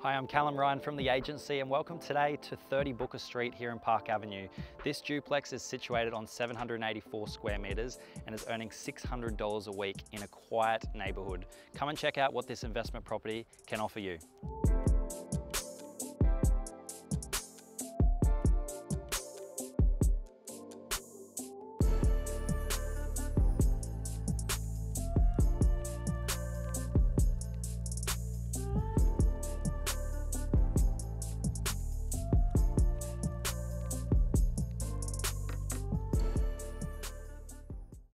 Hi, I'm Callum Ryan from the agency and welcome today to 30 Booker Street here in Park Avenue. This duplex is situated on 784 square metres and is earning $600 a week in a quiet neighbourhood. Come and check out what this investment property can offer you.